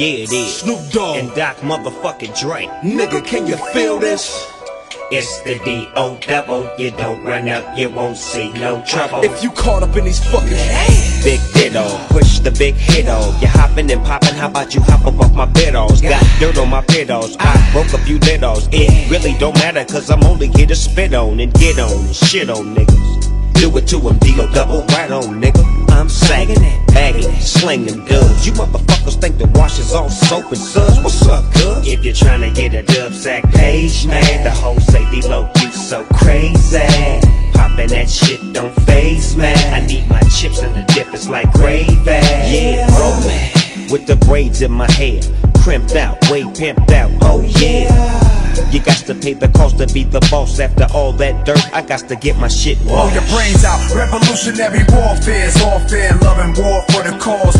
Yeah, it is. Snoop Dogg. And Doc motherfucking Dre. Nigga, can you feel this? It's the D.O. double. You don't run up, you won't see no trouble. If you caught up in these fucking Big ditto, push the big hit on. You hopping and popping, how about you hop up off my biddles? Got dirt on my pedals, I broke a few littles. It really don't matter, cause I'm only here to spit on and get on and shit on niggas. Do it to them, D.O. double, right on, nigga. Slinging. You motherfuckers think the wash is all soap and suds. What's up, cuz? If you're trying to get a dub sack page, man, the whole safety D-Lo, you so crazy. Poppin' that shit don't phase, man. I need my chips and the dip is like gravy. Yeah, oh, rollin' with the braids in my hair, crimped out, way pimped out. Oh yeah. You got to pay the cost to be the boss. After all that dirt, I got to get my shit Blow your brains out, revolutionary warfare fair, love and war for the cause. I gotta take